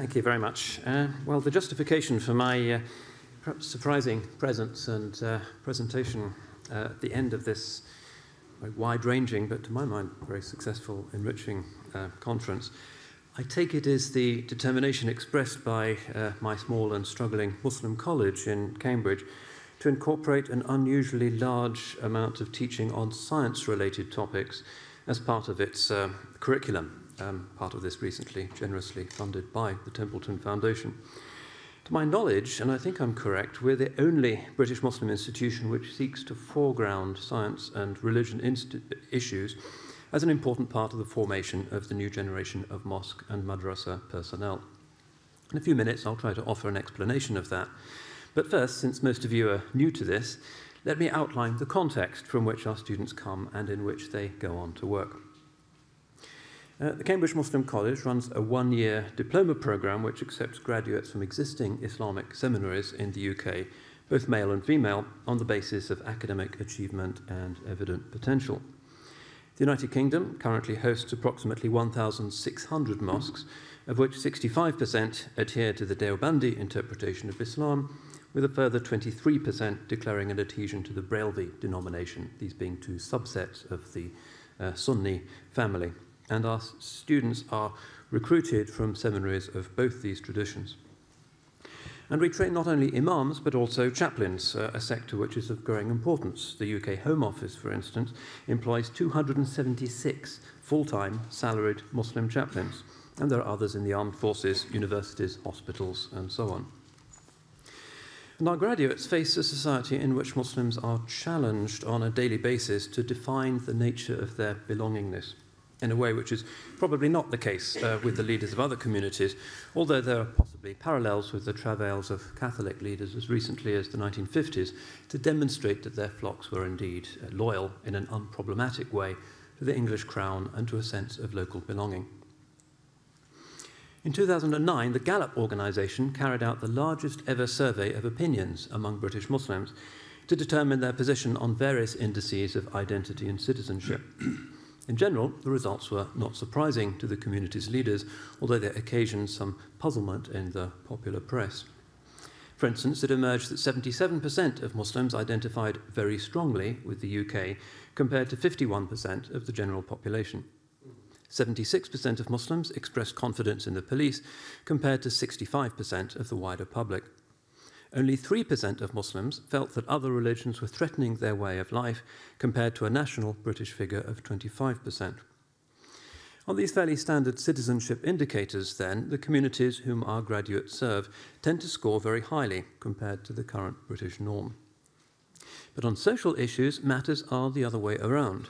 Thank you very much. Uh, well, the justification for my uh, surprising presence and uh, presentation uh, at the end of this wide-ranging, but to my mind, very successful, enriching uh, conference, I take it is the determination expressed by uh, my small and struggling Muslim college in Cambridge to incorporate an unusually large amount of teaching on science-related topics as part of its uh, curriculum, um, part of this recently generously funded by the Templeton Foundation. To my knowledge, and I think I'm correct, we're the only British Muslim institution which seeks to foreground science and religion issues as an important part of the formation of the new generation of mosque and madrasa personnel. In a few minutes, I'll try to offer an explanation of that. But first, since most of you are new to this, let me outline the context from which our students come and in which they go on to work. Uh, the Cambridge Muslim College runs a one-year diploma program which accepts graduates from existing Islamic seminaries in the UK, both male and female, on the basis of academic achievement and evident potential. The United Kingdom currently hosts approximately 1,600 mosques, of which 65% adhere to the Deobandi interpretation of Islam, with a further 23% declaring an adhesion to the Barelvi denomination, these being two subsets of the uh, Sunni family. And our students are recruited from seminaries of both these traditions. And we train not only imams, but also chaplains, uh, a sector which is of growing importance. The UK Home Office, for instance, employs 276 full-time salaried Muslim chaplains. And there are others in the armed forces, universities, hospitals, and so on. And our graduates face a society in which Muslims are challenged on a daily basis to define the nature of their belongingness in a way which is probably not the case uh, with the leaders of other communities, although there are possibly parallels with the travails of Catholic leaders as recently as the 1950s to demonstrate that their flocks were indeed uh, loyal in an unproblematic way to the English crown and to a sense of local belonging. In 2009, the Gallup organization carried out the largest ever survey of opinions among British Muslims to determine their position on various indices of identity and citizenship. In general, the results were not surprising to the community's leaders, although they occasioned some puzzlement in the popular press. For instance, it emerged that 77% of Muslims identified very strongly with the UK, compared to 51% of the general population. 76% of Muslims expressed confidence in the police, compared to 65% of the wider public. Only 3% of Muslims felt that other religions were threatening their way of life, compared to a national British figure of 25%. On these fairly standard citizenship indicators, then, the communities whom our graduates serve tend to score very highly compared to the current British norm. But on social issues, matters are the other way around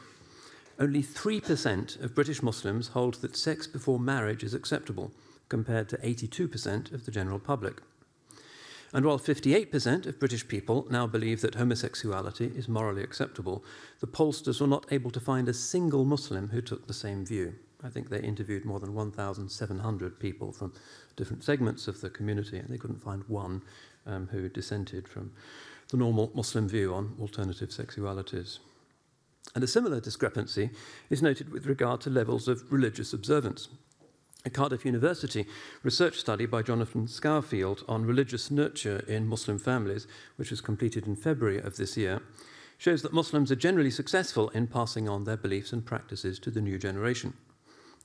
only 3% of British Muslims hold that sex before marriage is acceptable, compared to 82% of the general public. And while 58% of British people now believe that homosexuality is morally acceptable, the pollsters were not able to find a single Muslim who took the same view. I think they interviewed more than 1,700 people from different segments of the community, and they couldn't find one um, who dissented from the normal Muslim view on alternative sexualities. And a similar discrepancy is noted with regard to levels of religious observance. A Cardiff University research study by Jonathan Scourfield on religious nurture in Muslim families, which was completed in February of this year, shows that Muslims are generally successful in passing on their beliefs and practices to the new generation.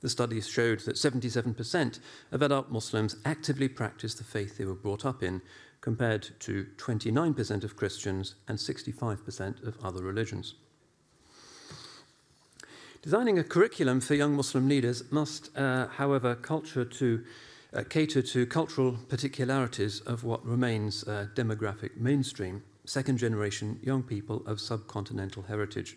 The study showed that 77% of adult Muslims actively practice the faith they were brought up in, compared to 29% of Christians and 65% of other religions. Designing a curriculum for young Muslim leaders must, uh, however, culture to, uh, cater to cultural particularities of what remains uh, demographic mainstream, second generation young people of subcontinental heritage.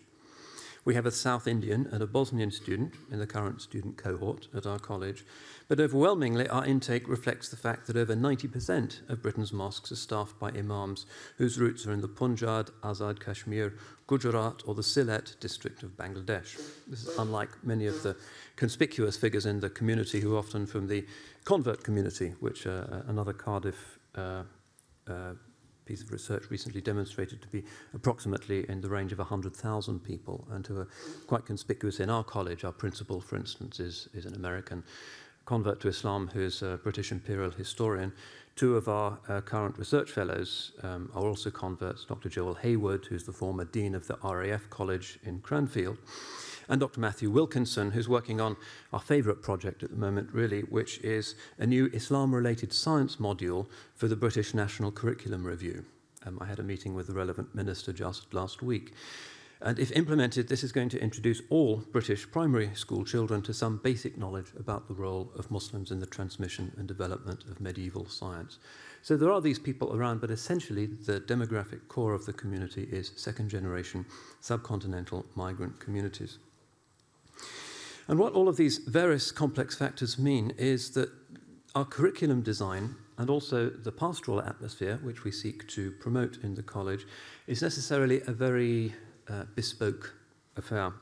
We have a South Indian and a Bosnian student in the current student cohort at our college, but overwhelmingly our intake reflects the fact that over 90% of Britain's mosques are staffed by imams whose roots are in the Punjab, Azad Kashmir, Gujarat or the Sylhet district of Bangladesh. This is unlike many of the conspicuous figures in the community who are often from the convert community, which uh, another Cardiff uh, uh, piece of research recently demonstrated to be approximately in the range of 100,000 people and who are quite conspicuous in our college. Our principal, for instance, is, is an American convert to Islam who is a British imperial historian. Two of our uh, current research fellows um, are also converts, Dr. Joel Hayward, who's the former dean of the RAF College in Cranwell, and Dr. Matthew Wilkinson, who's working on our favourite project at the moment, really, which is a new Islam related science module for the British National Curriculum Review. Um, I had a meeting with the relevant minister just last week. And if implemented, this is going to introduce all British primary school children to some basic knowledge about the role of Muslims in the transmission and development of medieval science. So there are these people around, but essentially the demographic core of the community is second generation subcontinental migrant communities. And what all of these various complex factors mean is that our curriculum design and also the pastoral atmosphere, which we seek to promote in the college, is necessarily a very uh, bespoke affair.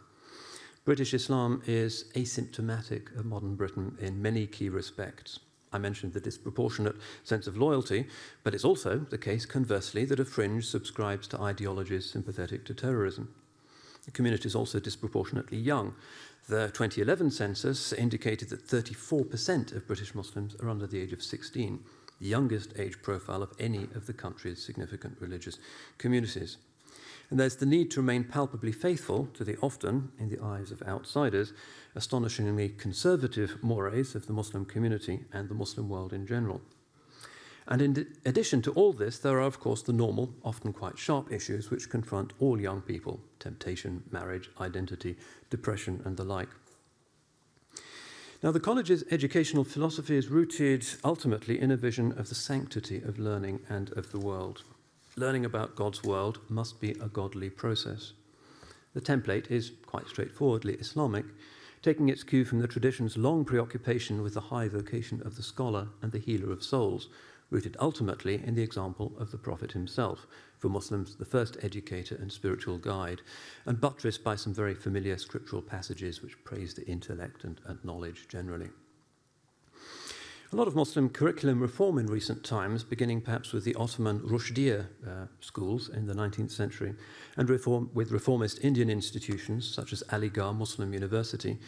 British Islam is asymptomatic of modern Britain in many key respects. I mentioned the disproportionate sense of loyalty, but it's also the case, conversely, that a fringe subscribes to ideologies sympathetic to terrorism. The community is also disproportionately young. The 2011 census indicated that 34% of British Muslims are under the age of 16, the youngest age profile of any of the country's significant religious communities. And there's the need to remain palpably faithful to the often, in the eyes of outsiders, astonishingly conservative mores of the Muslim community and the Muslim world in general. And in addition to all this, there are, of course, the normal, often quite sharp issues which confront all young people temptation, marriage, identity, depression, and the like. Now, the college's educational philosophy is rooted ultimately in a vision of the sanctity of learning and of the world learning about God's world must be a godly process. The template is quite straightforwardly Islamic, taking its cue from the tradition's long preoccupation with the high vocation of the scholar and the healer of souls, rooted ultimately in the example of the Prophet himself, for Muslims the first educator and spiritual guide, and buttressed by some very familiar scriptural passages which praise the intellect and, and knowledge generally. A lot of Muslim curriculum reform in recent times, beginning perhaps with the Ottoman Rushdiya uh, schools in the 19th century, and reform, with reformist Indian institutions such as Aligarh Muslim University,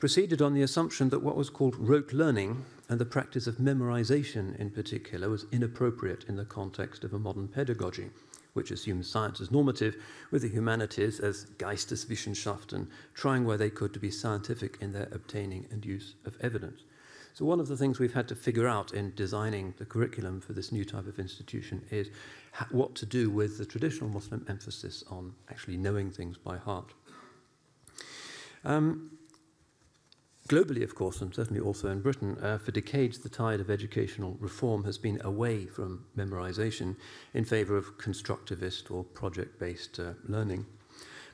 proceeded on the assumption that what was called rote learning and the practice of memorization in particular was inappropriate in the context of a modern pedagogy, which assumes science as normative, with the humanities as Geisteswissenschaften, trying where they could to be scientific in their obtaining and use of evidence. So one of the things we've had to figure out in designing the curriculum for this new type of institution is what to do with the traditional Muslim emphasis on actually knowing things by heart. Um, globally, of course, and certainly also in Britain, uh, for decades the tide of educational reform has been away from memorization in favor of constructivist or project-based uh, learning.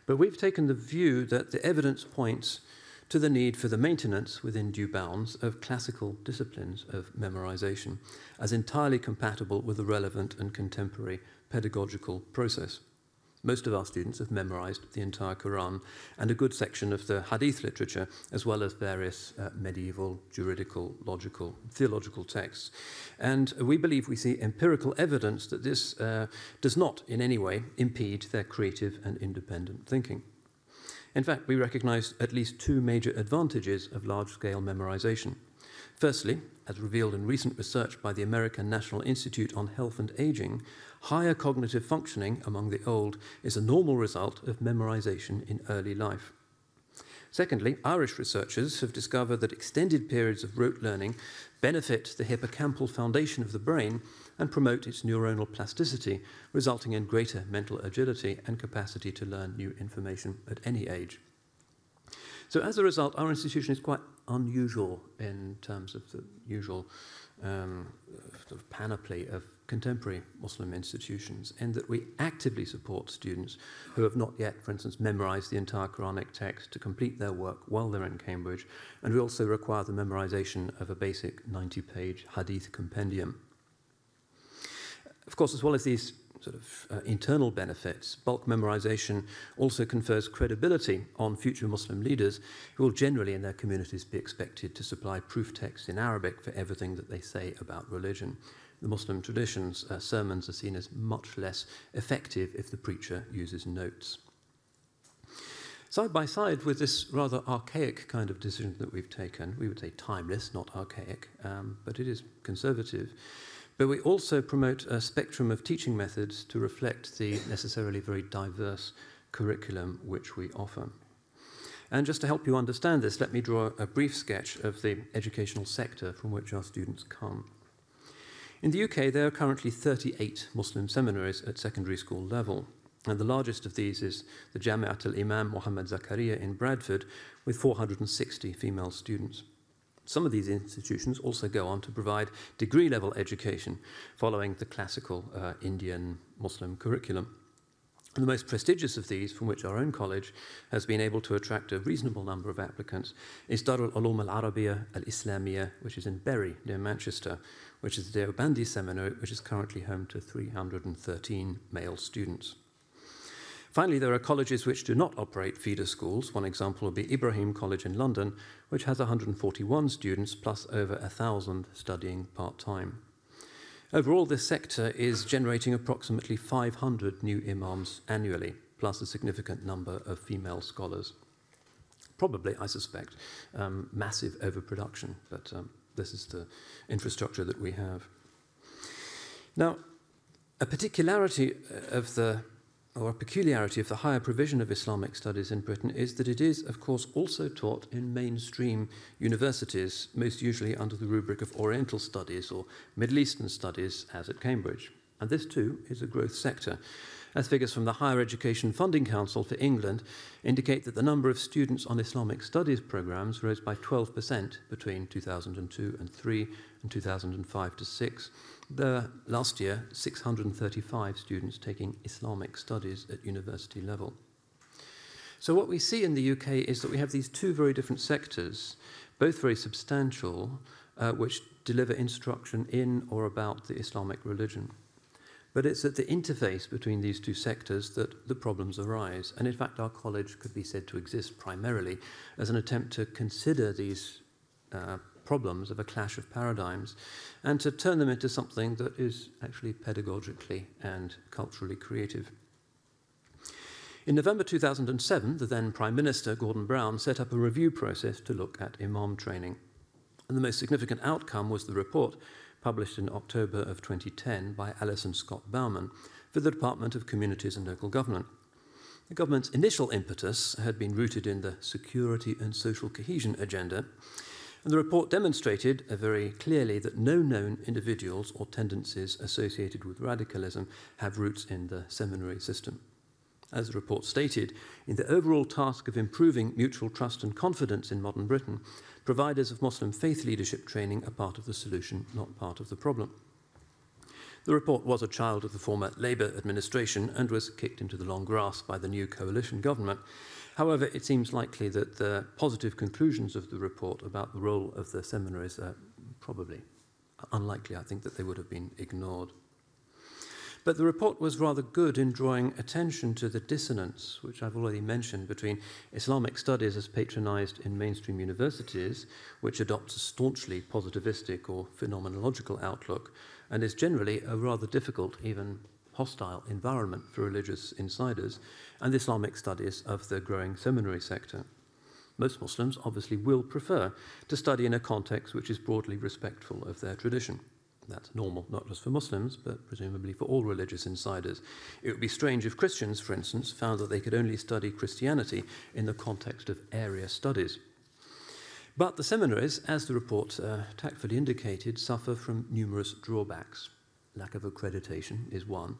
But we've taken the view that the evidence points to the need for the maintenance within due bounds of classical disciplines of memorization as entirely compatible with the relevant and contemporary pedagogical process. Most of our students have memorized the entire Quran and a good section of the Hadith literature, as well as various uh, medieval, juridical, logical, theological texts. And we believe we see empirical evidence that this uh, does not in any way impede their creative and independent thinking. In fact, we recognize at least two major advantages of large-scale memorization. Firstly, as revealed in recent research by the American National Institute on Health and Aging, higher cognitive functioning among the old is a normal result of memorization in early life. Secondly, Irish researchers have discovered that extended periods of rote learning benefit the hippocampal foundation of the brain and promote its neuronal plasticity, resulting in greater mental agility and capacity to learn new information at any age. So as a result, our institution is quite unusual in terms of the usual um, sort of panoply of contemporary Muslim institutions in that we actively support students who have not yet, for instance, memorized the entire Quranic text to complete their work while they're in Cambridge, and we also require the memorization of a basic 90-page hadith compendium. Of course, as well as these sort of uh, internal benefits, bulk memorization also confers credibility on future Muslim leaders who will generally in their communities be expected to supply proof texts in Arabic for everything that they say about religion. The Muslim traditions, uh, sermons are seen as much less effective if the preacher uses notes. Side by side with this rather archaic kind of decision that we've taken, we would say timeless, not archaic, um, but it is conservative. But we also promote a spectrum of teaching methods to reflect the necessarily very diverse curriculum which we offer. And just to help you understand this, let me draw a brief sketch of the educational sector from which our students come. In the UK, there are currently 38 Muslim seminaries at secondary school level. And the largest of these is the Jamiat al-Imam Muhammad Zakaria in Bradford, with 460 female students. Some of these institutions also go on to provide degree-level education following the classical uh, Indian Muslim curriculum. And the most prestigious of these, from which our own college has been able to attract a reasonable number of applicants, is Darul Ulum al Arabiya al Islamiyya, which is in Bury, near Manchester, which is the Deobandi seminary, which is currently home to 313 male students. Finally, there are colleges which do not operate feeder schools. One example would be Ibrahim College in London, which has 141 students plus over 1,000 studying part time. Overall, this sector is generating approximately 500 new imams annually, plus a significant number of female scholars. Probably, I suspect, um, massive overproduction, but um, this is the infrastructure that we have. Now, a particularity of the or a peculiarity of the higher provision of Islamic studies in Britain is that it is, of course, also taught in mainstream universities, most usually under the rubric of Oriental studies or Middle Eastern studies, as at Cambridge. And this, too, is a growth sector. As figures from the Higher Education Funding Council for England indicate that the number of students on Islamic studies programs rose by 12% between 2002 and 3 and 2005 to 6 there last year 635 students taking Islamic studies at university level. So what we see in the UK is that we have these two very different sectors, both very substantial, uh, which deliver instruction in or about the Islamic religion. But it's at the interface between these two sectors that the problems arise. And in fact, our college could be said to exist primarily as an attempt to consider these uh, problems of a clash of paradigms and to turn them into something that is actually pedagogically and culturally creative. In November 2007, the then Prime Minister, Gordon Brown, set up a review process to look at Imam training. And the most significant outcome was the report published in October of 2010 by Alison Scott Baumann for the Department of Communities and Local Government. The government's initial impetus had been rooted in the security and social cohesion agenda, and the report demonstrated very clearly that no known individuals or tendencies associated with radicalism have roots in the seminary system. As the report stated, in the overall task of improving mutual trust and confidence in modern Britain, providers of Muslim faith leadership training are part of the solution, not part of the problem. The report was a child of the former Labour administration and was kicked into the long grass by the new coalition government, However, it seems likely that the positive conclusions of the report about the role of the seminaries are probably unlikely. I think that they would have been ignored. But the report was rather good in drawing attention to the dissonance, which I've already mentioned, between Islamic studies as patronized in mainstream universities, which adopts a staunchly positivistic or phenomenological outlook, and is generally a rather difficult, even hostile environment for religious insiders, and Islamic studies of the growing seminary sector. Most Muslims obviously will prefer to study in a context which is broadly respectful of their tradition. That's normal, not just for Muslims, but presumably for all religious insiders. It would be strange if Christians, for instance, found that they could only study Christianity in the context of area studies. But the seminaries, as the report uh, tactfully indicated, suffer from numerous drawbacks. Lack of accreditation is one.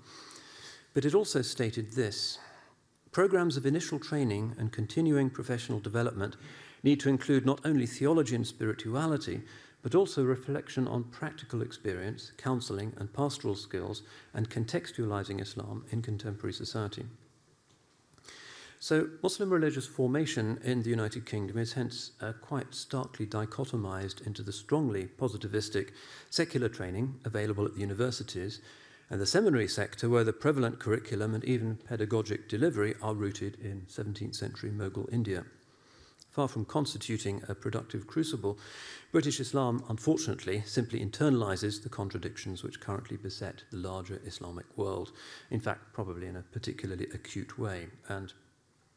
But it also stated this Programs of initial training and continuing professional development need to include not only theology and spirituality, but also reflection on practical experience, counseling, and pastoral skills, and contextualizing Islam in contemporary society. So, Muslim religious formation in the United Kingdom is hence uh, quite starkly dichotomized into the strongly positivistic secular training available at the universities and the seminary sector, where the prevalent curriculum and even pedagogic delivery are rooted in 17th century Mughal India. Far from constituting a productive crucible, British Islam, unfortunately, simply internalizes the contradictions which currently beset the larger Islamic world, in fact, probably in a particularly acute way. And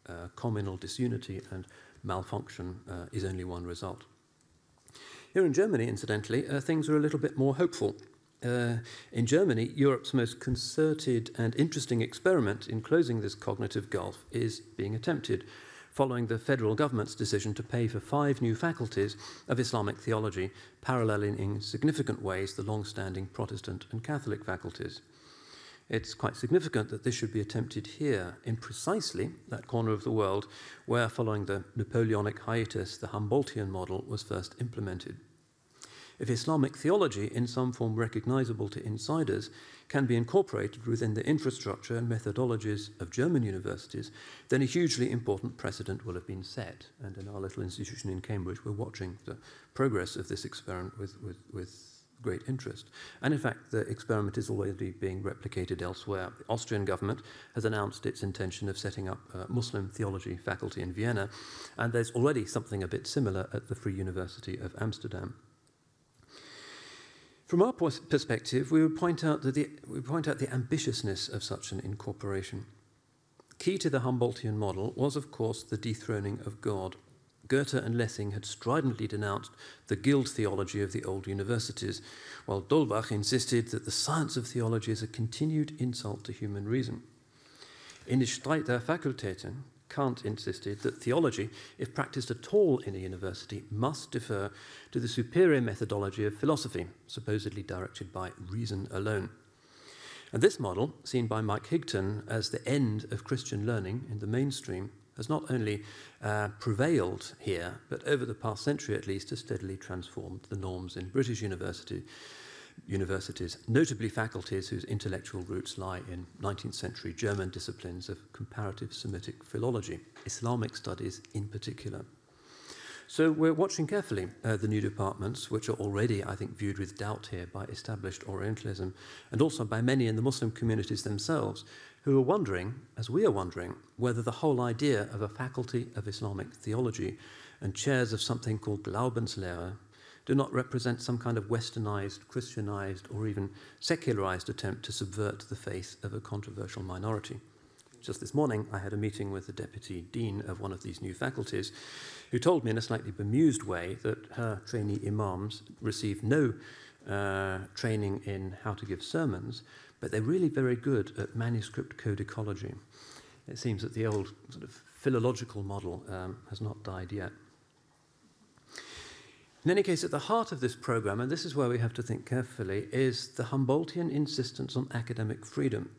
uh, communal disunity and malfunction uh, is only one result. Here in Germany, incidentally, uh, things are a little bit more hopeful. Uh, in Germany, Europe's most concerted and interesting experiment in closing this cognitive gulf is being attempted following the federal government's decision to pay for five new faculties of Islamic theology, paralleling in significant ways the long standing Protestant and Catholic faculties. It's quite significant that this should be attempted here, in precisely that corner of the world where, following the Napoleonic hiatus, the Humboldtian model was first implemented. If Islamic theology, in some form recognizable to insiders, can be incorporated within the infrastructure and methodologies of German universities, then a hugely important precedent will have been set. And in our little institution in Cambridge, we're watching the progress of this experiment with, with, with great interest. And in fact, the experiment is already being replicated elsewhere. The Austrian government has announced its intention of setting up a Muslim theology faculty in Vienna, and there's already something a bit similar at the Free University of Amsterdam. From our perspective, we would point out, that the, we point out the ambitiousness of such an incorporation. Key to the Humboldtian model was, of course, the dethroning of God. Goethe and Lessing had stridently denounced the guild theology of the old universities, while D'Holbach insisted that the science of theology is a continued insult to human reason. In the Streit der Fakultäten, Kant insisted that theology, if practiced at all in a university, must defer to the superior methodology of philosophy, supposedly directed by reason alone. And this model, seen by Mike Higton as the end of Christian learning in the mainstream, has not only uh, prevailed here, but over the past century at least, has steadily transformed the norms in British university, universities, notably faculties whose intellectual roots lie in 19th century German disciplines of comparative Semitic philology, Islamic studies in particular. So we're watching carefully uh, the new departments, which are already, I think, viewed with doubt here by established Orientalism, and also by many in the Muslim communities themselves, who are wondering, as we are wondering, whether the whole idea of a faculty of Islamic theology and chairs of something called Glaubenslehre do not represent some kind of westernized, Christianized, or even secularized attempt to subvert the faith of a controversial minority. Just this morning, I had a meeting with the deputy dean of one of these new faculties, who told me in a slightly bemused way that her trainee imams receive no uh, training in how to give sermons, but they're really very good at manuscript codicology. It seems that the old sort of philological model um, has not died yet. In any case, at the heart of this program, and this is where we have to think carefully, is the Humboldtian insistence on academic freedom.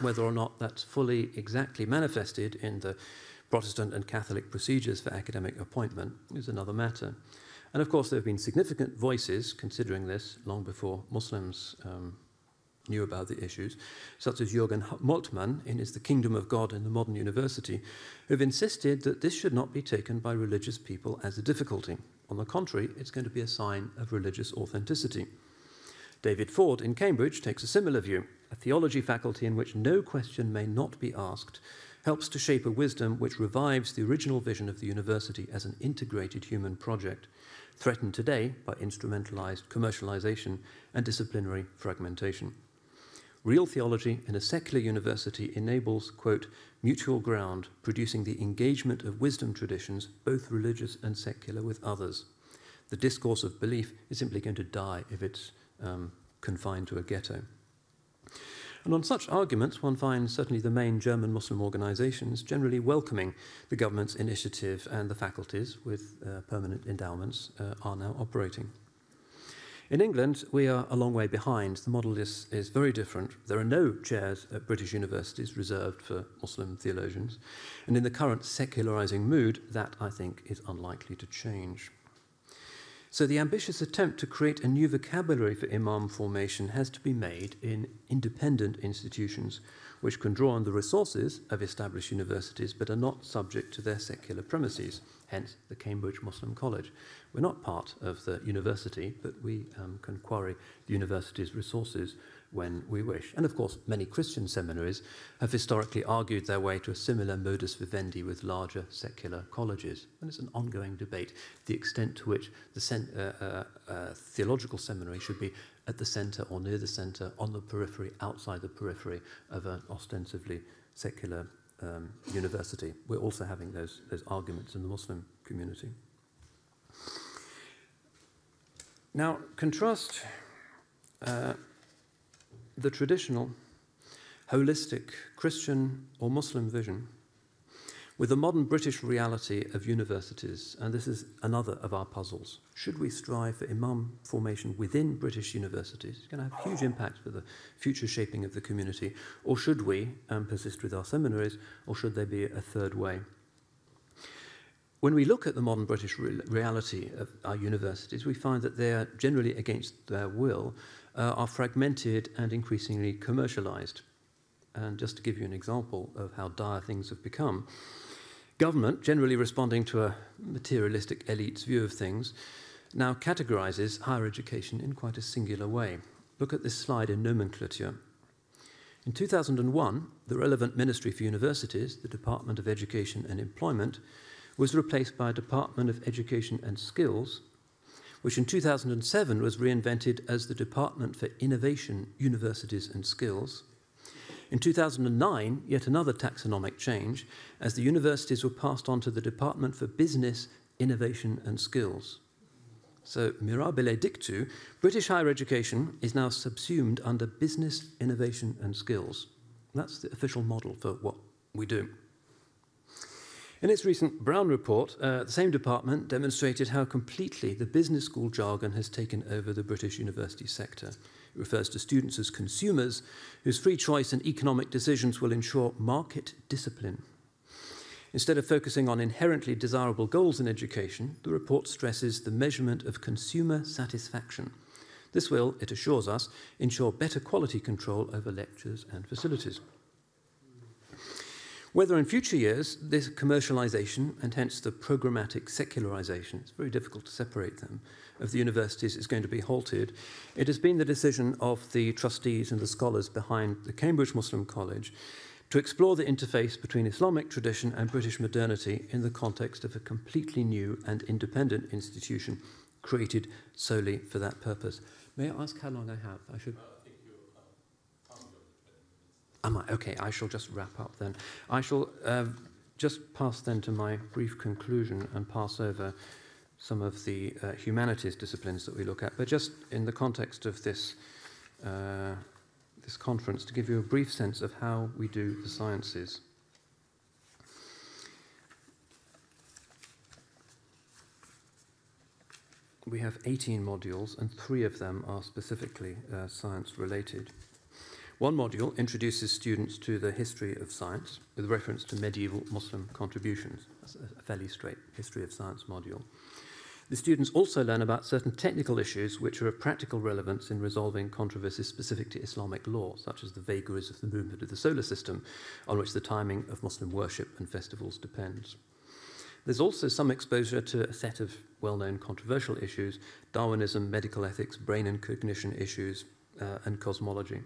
Whether or not that's fully exactly manifested in the Protestant and Catholic procedures for academic appointment is another matter. And of course, there have been significant voices considering this long before Muslims um, knew about the issues, such as Jürgen Moltmann in his The Kingdom of God in the Modern University, who've insisted that this should not be taken by religious people as a difficulty. On the contrary, it's going to be a sign of religious authenticity. David Ford in Cambridge takes a similar view. A theology faculty in which no question may not be asked helps to shape a wisdom which revives the original vision of the university as an integrated human project, threatened today by instrumentalized commercialization and disciplinary fragmentation. Real theology in a secular university enables, quote, mutual ground, producing the engagement of wisdom traditions, both religious and secular, with others. The discourse of belief is simply going to die if it's um, confined to a ghetto. And on such arguments, one finds certainly the main German Muslim organizations generally welcoming the government's initiative, and the faculties with uh, permanent endowments uh, are now operating. In England, we are a long way behind. The model is, is very different. There are no chairs at British universities reserved for Muslim theologians. And in the current secularizing mood, that, I think, is unlikely to change. So the ambitious attempt to create a new vocabulary for imam formation has to be made in independent institutions, which can draw on the resources of established universities but are not subject to their secular premises hence the Cambridge Muslim College. We're not part of the university, but we um, can quarry the university's resources when we wish. And of course, many Christian seminaries have historically argued their way to a similar modus vivendi with larger secular colleges. And it's an ongoing debate, the extent to which the uh, uh, uh, theological seminary should be at the centre or near the centre, on the periphery, outside the periphery of an ostensibly secular um, university. We're also having those, those arguments in the Muslim community. Now, contrast uh, the traditional, holistic Christian or Muslim vision with the modern British reality of universities, and this is another of our puzzles. Should we strive for imam formation within British universities? It's going to have huge impact for the future shaping of the community. Or should we um, persist with our seminaries, or should there be a third way? When we look at the modern British re reality of our universities, we find that they are generally against their will, uh, are fragmented and increasingly commercialized. And just to give you an example of how dire things have become, Government, generally responding to a materialistic elite's view of things, now categorizes higher education in quite a singular way. Look at this slide in nomenclature. In 2001, the relevant Ministry for Universities, the Department of Education and Employment, was replaced by a Department of Education and Skills, which in 2007 was reinvented as the Department for Innovation, Universities and Skills, in 2009, yet another taxonomic change, as the universities were passed on to the Department for Business, Innovation and Skills. So, mirabile dictu, British higher education is now subsumed under business, innovation and skills. That's the official model for what we do. In its recent Brown report, uh, the same department demonstrated how completely the business school jargon has taken over the British university sector. Refers to students as consumers whose free choice and economic decisions will ensure market discipline. Instead of focusing on inherently desirable goals in education, the report stresses the measurement of consumer satisfaction. This will, it assures us, ensure better quality control over lectures and facilities. Whether in future years this commercialization and hence the programmatic secularization, it's very difficult to separate them, of the universities is going to be halted, it has been the decision of the trustees and the scholars behind the Cambridge Muslim College to explore the interface between Islamic tradition and British modernity in the context of a completely new and independent institution created solely for that purpose. May I ask how long I have? I should. Am I? Okay, I shall just wrap up then. I shall uh, just pass then to my brief conclusion and pass over some of the uh, humanities disciplines that we look at. But just in the context of this, uh, this conference, to give you a brief sense of how we do the sciences. We have 18 modules, and three of them are specifically uh, science related. One module introduces students to the history of science with reference to medieval Muslim contributions. That's a fairly straight history of science module. The students also learn about certain technical issues which are of practical relevance in resolving controversies specific to Islamic law, such as the vagaries of the movement of the solar system, on which the timing of Muslim worship and festivals depends. There's also some exposure to a set of well known controversial issues Darwinism, medical ethics, brain and cognition issues, uh, and cosmology.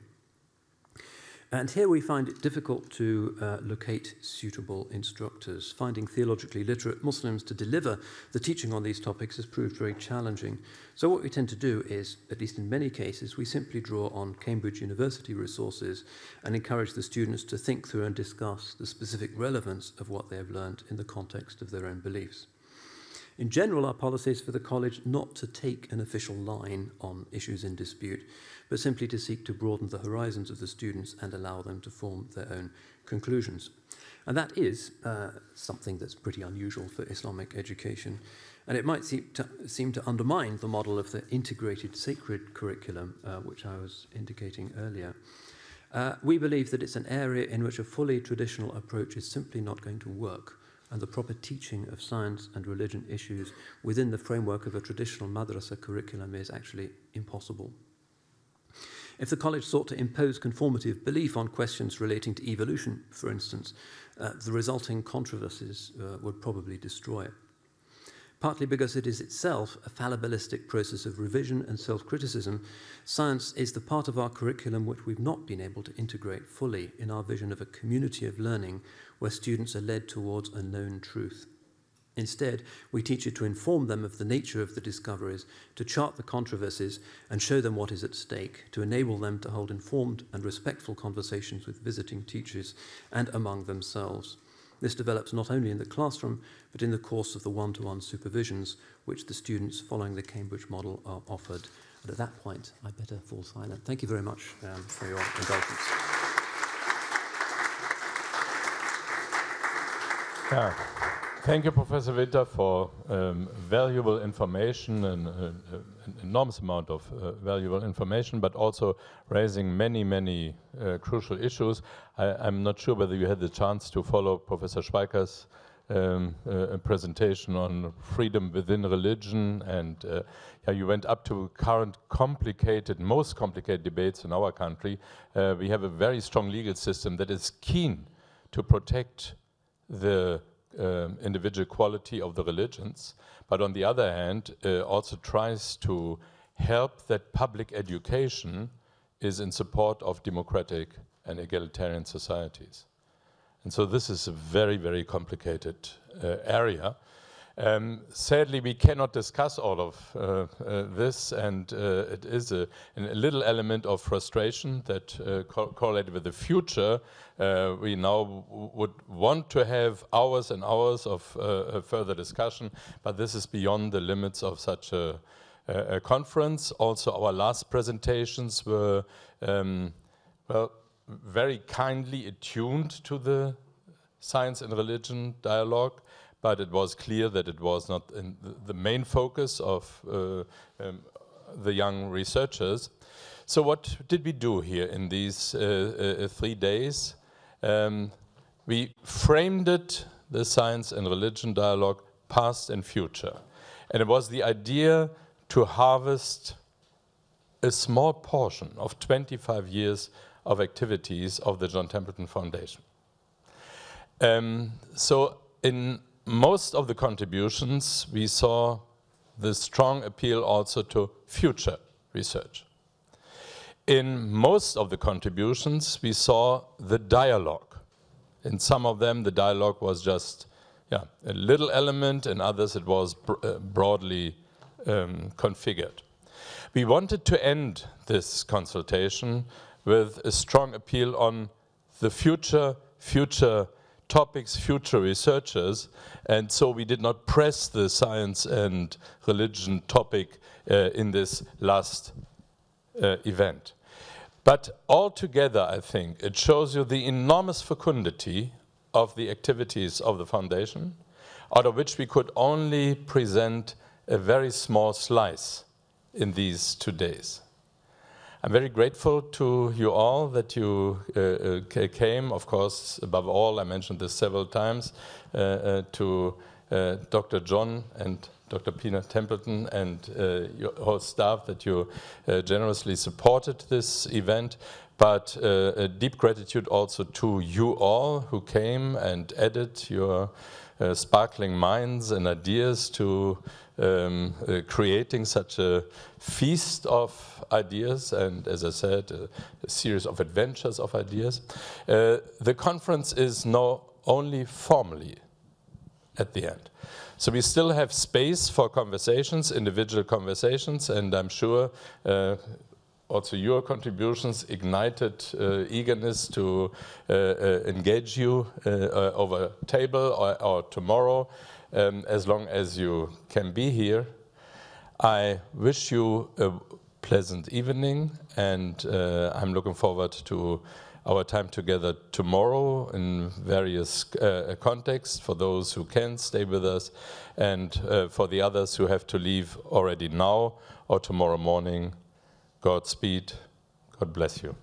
And here we find it difficult to uh, locate suitable instructors. Finding theologically literate Muslims to deliver the teaching on these topics has proved very challenging. So, what we tend to do is, at least in many cases, we simply draw on Cambridge University resources and encourage the students to think through and discuss the specific relevance of what they have learned in the context of their own beliefs. In general, our policy is for the college not to take an official line on issues in dispute, but simply to seek to broaden the horizons of the students and allow them to form their own conclusions. And that is uh, something that's pretty unusual for Islamic education. And it might seem to, seem to undermine the model of the integrated sacred curriculum, uh, which I was indicating earlier. Uh, we believe that it's an area in which a fully traditional approach is simply not going to work and the proper teaching of science and religion issues within the framework of a traditional madrasa curriculum is actually impossible. If the college sought to impose conformity of belief on questions relating to evolution, for instance, uh, the resulting controversies uh, would probably destroy it partly because it is itself a fallibilistic process of revision and self criticism, science is the part of our curriculum which we've not been able to integrate fully in our vision of a community of learning where students are led towards a known truth. Instead, we teach it to inform them of the nature of the discoveries, to chart the controversies, and show them what is at stake, to enable them to hold informed and respectful conversations with visiting teachers and among themselves. This develops not only in the classroom, but in the course of the one to one supervisions which the students following the Cambridge model are offered. And at that point, I better fall silent. Thank you very much um, for your indulgence. Yeah. Thank you, Professor Winter, for um, valuable information and uh, an enormous amount of uh, valuable information, but also raising many, many uh, crucial issues. I, am not sure whether you had the chance to follow Professor Schweiker's um, uh, presentation on freedom within religion, and uh, yeah, you went up to current complicated, most complicated debates in our country. Uh, we have a very strong legal system that is keen to protect the um, individual quality of the religions, but on the other hand, uh, also tries to help that public education is in support of democratic and egalitarian societies. And so this is a very, very complicated uh, area. Um, sadly, we cannot discuss all of uh, uh, this, and uh, it is a, a, little element of frustration that uh, co correlated with the future. Uh, we now would want to have hours and hours of uh, further discussion, but this is beyond the limits of such a, a conference. Also, our last presentations were, um, well, very kindly attuned to the science and religion dialogue but it was clear that it was not the main focus of uh, um, the young researchers. So what did we do here in these uh, uh, three days? Um, we framed it, the science and religion dialogue, past and future. And it was the idea to harvest a small portion of 25 years of activities of the John Templeton Foundation. Um, so in most of the contributions, we saw the strong appeal also to future research. In most of the contributions, we saw the dialogue. In some of them, the dialogue was just yeah, a little element, in others, it was br uh, broadly um, configured. We wanted to end this consultation with a strong appeal on the future, future topics future researchers, and so we did not press the science and religion topic uh, in this last uh, event. But altogether, I think, it shows you the enormous fecundity of the activities of the foundation, out of which we could only present a very small slice in these two days. I'm very grateful to you all that you uh, uh, came. Of course, above all, I mentioned this several times, uh, uh to uh, Dr. John and Dr. Pina Templeton and uh, your whole staff that you generously supported this event. But a deep gratitude also to you all who came and added your sparkling minds and ideas to um, uh, creating such a feast of ideas and, as I said, a, a series of adventures of ideas. Uh, the conference is now only formally at the end. So we still have space for conversations, individual conversations, and I'm sure uh, also your contributions ignited uh, eagerness to uh, uh, engage you uh, over table or, or tomorrow um, as long as you can be here. I wish you a pleasant evening, and uh, I'm looking forward to our time together tomorrow in various uh, contexts for those who can stay with us and uh, for the others who have to leave already now or tomorrow morning. Godspeed. God bless you.